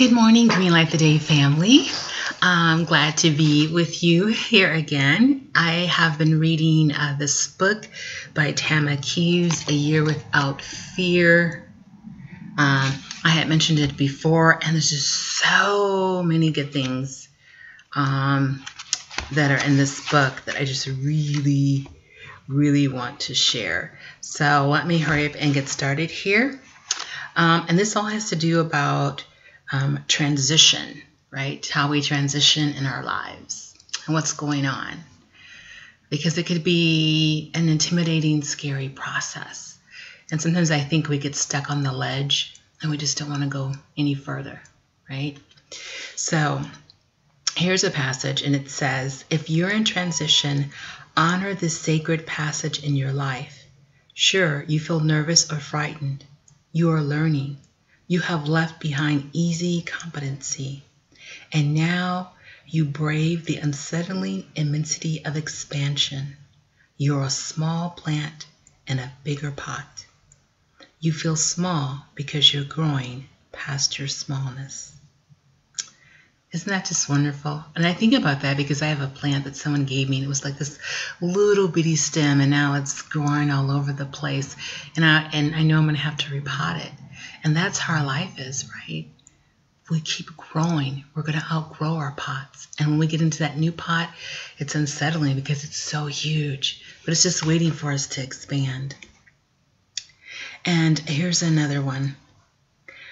Good morning, Green Light the Day family. I'm glad to be with you here again. I have been reading uh, this book by Tama Kieves, A Year Without Fear. Um, I had mentioned it before, and there's just so many good things um, that are in this book that I just really, really want to share. So let me hurry up and get started here. Um, and this all has to do about um, transition, right? How we transition in our lives and what's going on. Because it could be an intimidating, scary process. And sometimes I think we get stuck on the ledge and we just don't want to go any further, right? So here's a passage, and it says If you're in transition, honor this sacred passage in your life. Sure, you feel nervous or frightened. You are learning. You have left behind easy competency, and now you brave the unsettling immensity of expansion. You're a small plant in a bigger pot. You feel small because you're growing past your smallness. Isn't that just wonderful? And I think about that because I have a plant that someone gave me and it was like this little bitty stem and now it's growing all over the place. And I and I know I'm gonna have to repot it. And that's how our life is, right? we keep growing, we're going to outgrow our pots. And when we get into that new pot, it's unsettling because it's so huge, but it's just waiting for us to expand. And here's another one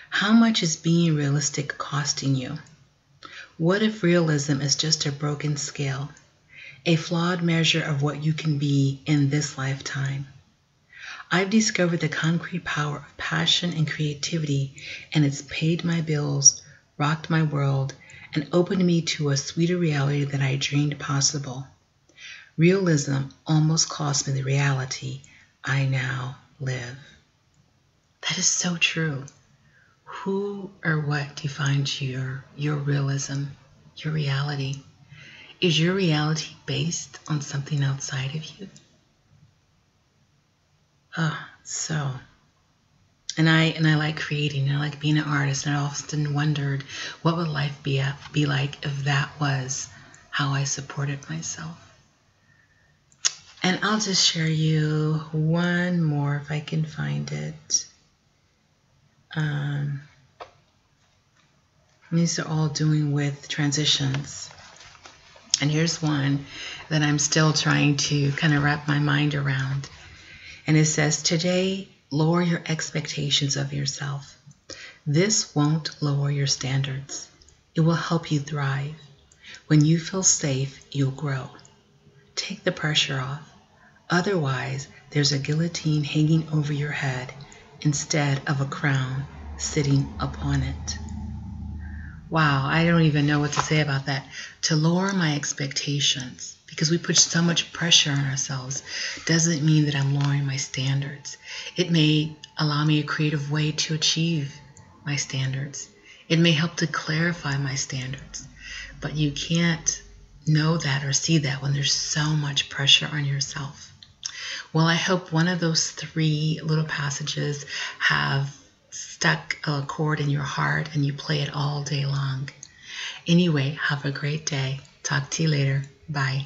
How much is being realistic costing you? What if realism is just a broken scale, a flawed measure of what you can be in this lifetime? I've discovered the concrete power of passion and creativity, and it's paid my bills, rocked my world, and opened me to a sweeter reality than I dreamed possible. Realism almost cost me the reality I now live. That is so true. Who or what defines your your realism, your reality? Is your reality based on something outside of you? Oh, so. And I and I like creating. I like being an artist. And I often wondered what would life be be like if that was how I supported myself. And I'll just share you one more if I can find it. Um, these are all doing with transitions. And here's one that I'm still trying to kind of wrap my mind around. And it says, Today, lower your expectations of yourself. This won't lower your standards, it will help you thrive. When you feel safe, you'll grow. Take the pressure off. Otherwise, there's a guillotine hanging over your head instead of a crown sitting upon it. Wow, I don't even know what to say about that. To lower my expectations because we put so much pressure on ourselves doesn't mean that I'm lowering my standards. It may allow me a creative way to achieve my standards. It may help to clarify my standards. But you can't know that or see that when there's so much pressure on yourself. Well, I hope one of those three little passages have stuck a chord in your heart and you play it all day long. Anyway, have a great day. Talk to you later. Bye.